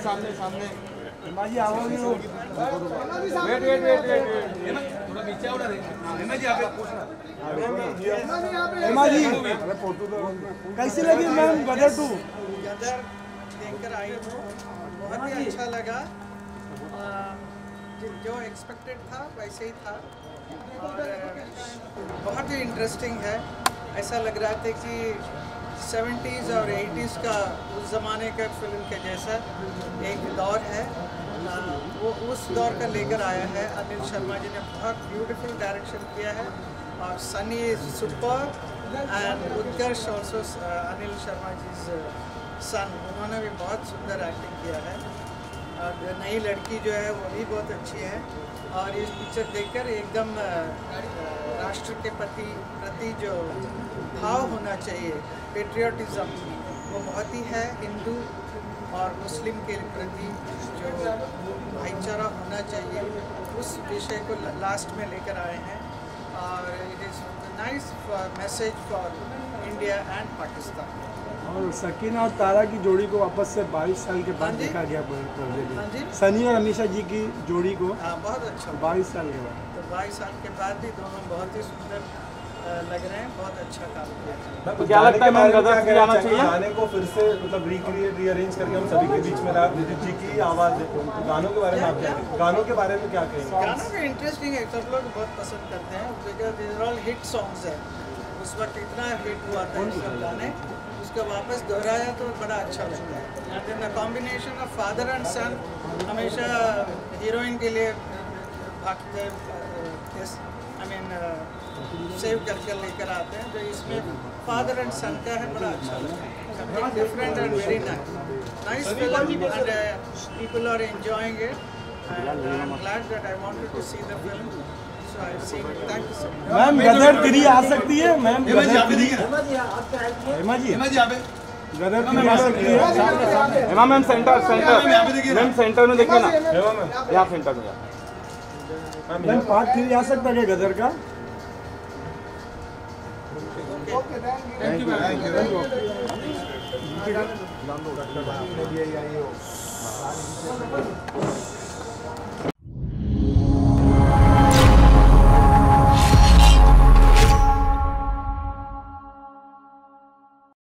सामने हेमा जी आओगे लोग वेट वेट वेट वेट थोड़ा पीछे आओ ना हेमा जी आप पूछना हेमा जी कैसी लगी मैम गदर टू गदर देखकर आई हूँ। बहुत ही अच्छा लगा। जो- जो एक्सपेक्टेड था वैसे ही था। और बहुत ही इंटरेस्टिंग है। ऐसा लग रहा था कि 70s और 80s का उस ज़माने का फ़िल्म के जैसा एक दौर है। वो उस दौर का लेकर आया है। अनिल शर्मा जी ने बहुत ब्यूटीफुल डायरेक्शन किया है और Sunny is super and Utkarsh also Anil Sharma ji son उन्होंने भी बहुत सुंदर एक्टिंग किया है। और नई लड़की जो है वो भी बहुत अच्छी है। और इस पिक्चर देखकर एकदम राष्ट्र के प्रति प्रति जो भाव होना चाहिए पेट्रियाटिज़म वो बहुत ही है हिंदू और मुस्लिम के प्रति जो भाईचारा होना चाहिए, उस विषय को लास्ट में लेकर आए हैं। और it is nice message for India and Pakistan और सकीना और तारा की जोड़ी को वापस से 22 साल के हाँ बाद देखा गया पर्दे हाँ जी। पे सनी और अमीषा जी की जोड़ी को हाँ बहुत अच्छा। 22 साल के बाद। तो बाईस साल के बाद भी दोनों बहुत ही सुंदर लग रहे हैं बहुत अच्छा काम किया तो क्या लगता है मैम गदर से जाना चाहिए? गाने को फिर से मतलब रिक्रिएट रीअरेंज करके हम सभी के बीच में रहा। दिलीप जी की आवाज़ है गानों के बारे में आप क्या कहेंगे? गानों के बारे में क्या कहेंगे गाना भी इंटरेस्टिंग है सब लोग बहुत पसंद करते हैं। बिकॉज़ ऑल हिट सॉन्ग्स है उस वक्त इतना हिट हुआ था सब गाने। उसको वापस दोहराया तो बड़ा अच्छा लगता है। And combination of father and son हमेशा हीरोइन के लिए भागते आई मीन सेव करके लेकर आते हैं जो इसमें फादर एंड सन का है बड़ा अच्छा लगता है। Different and very nice nice film and people are enjoying it and I'm glad that I wanted to see the film. Ma'am Gadar three आ सकती है। मैम हेमा जी। हेमा जी गदर थ्री आ सकती है। Hema ma'am centre centre. Ma'am centre में देखिए ना। यहाँ centre में मैम पार्ट थ्री आ सकता है गदर का? Thank you